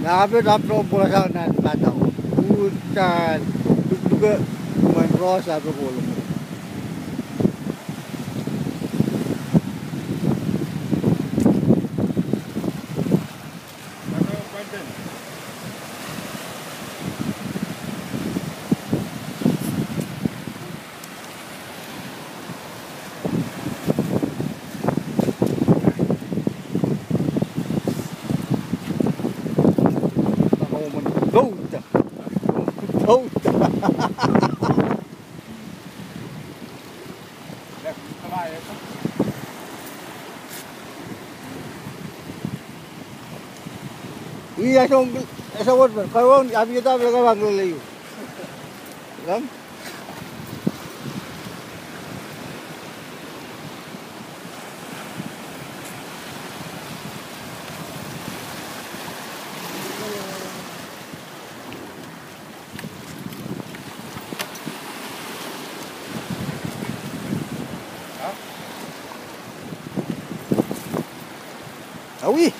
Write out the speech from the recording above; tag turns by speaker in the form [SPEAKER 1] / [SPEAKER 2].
[SPEAKER 1] Dah habis dah pro pula kau nak. Hutan. Juga main ros lah pro pula.
[SPEAKER 2] Thank you.
[SPEAKER 1] Man. Load. Load.
[SPEAKER 2] Left, kamay, ito.
[SPEAKER 1] Iya song sa word man. Karon abi kita talaga bang lalayo. Ah oui.